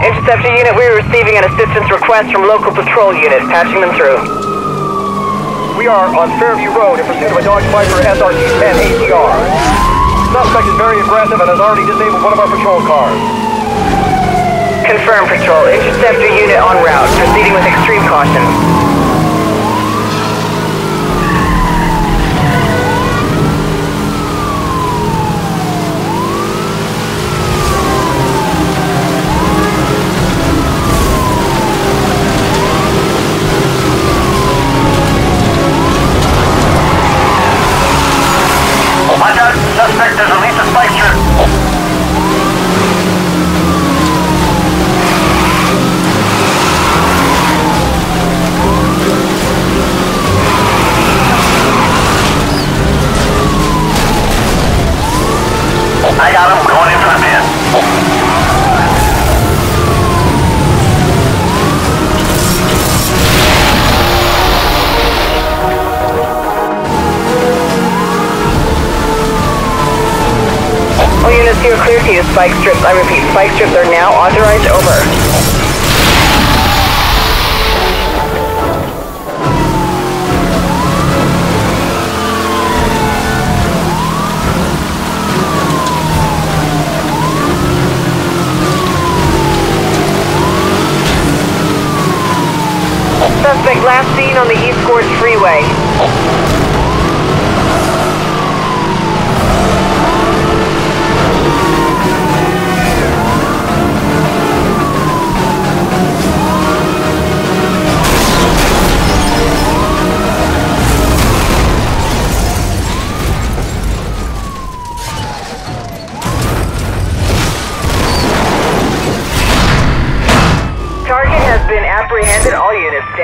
Interceptor unit, we are receiving an assistance request from local patrol unit. Patching them through. We are on Fairview Road in pursuit of a Dodge Viper SRT-10 ACR. Suspect is very aggressive and has already disabled one of our patrol cars. Confirm patrol. Interceptor unit en route. Proceeding with extreme caution. Suspect a All units here clear to use spike strips. I repeat, spike strips are now authorized. Over. Suspect last seen on the East Gorge Freeway. apprehended all units.